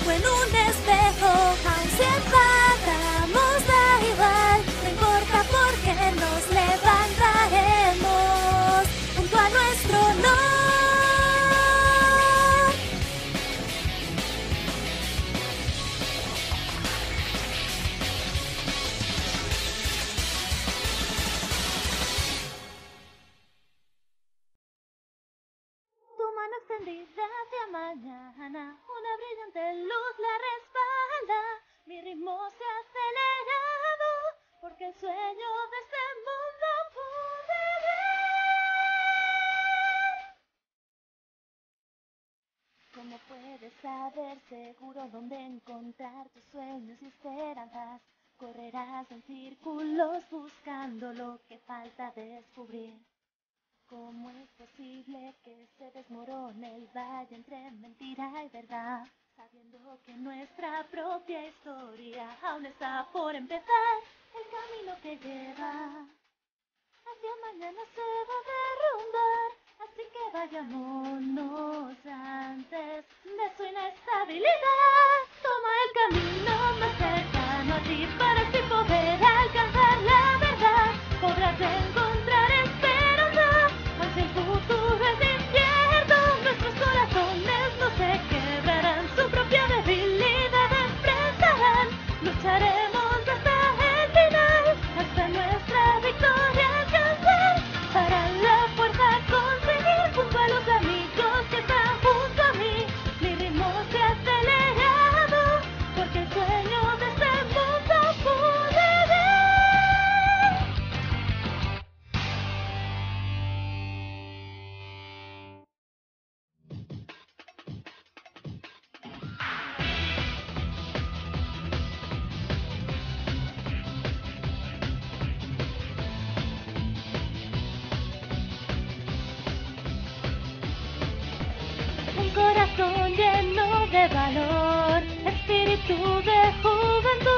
reflejo en un espejo, aún hacia mañana, una brillante luz la respalda, mi ritmo se ha acelerado, porque el sueño de este mundo pude ver. ¿Cómo puedes saber seguro dónde encontrar tus sueños y esperanzas? Correrás en círculos buscando lo que falta descubrir. ¿Cómo es posible que se desmorone el valle entre mentira y verdad? Sabiendo que nuestra propia historia aún está por empezar, el camino que lleva hacia mañana se va a derrumbar. Así que vayámonos antes de su inestabilidad. De valor, espíritu de juventud,